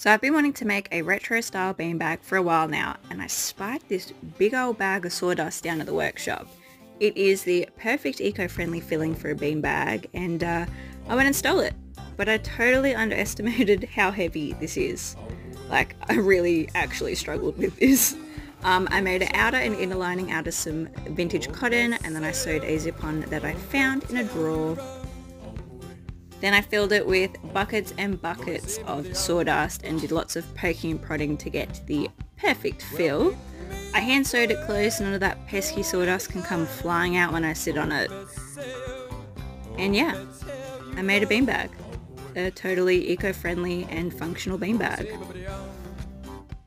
So I've been wanting to make a retro style beanbag for a while now and I spied this big old bag of sawdust down at the workshop. It is the perfect eco-friendly filling for a beanbag and uh, I went and stole it. But I totally underestimated how heavy this is. Like I really actually struggled with this. Um, I made an outer and inner lining out of some vintage cotton and then I sewed a zip-on that I found in a drawer then I filled it with buckets and buckets of sawdust and did lots of poking and prodding to get the perfect fill. I hand sewed it closed none of that pesky sawdust can come flying out when I sit on it. And yeah, I made a beanbag. A totally eco-friendly and functional beanbag.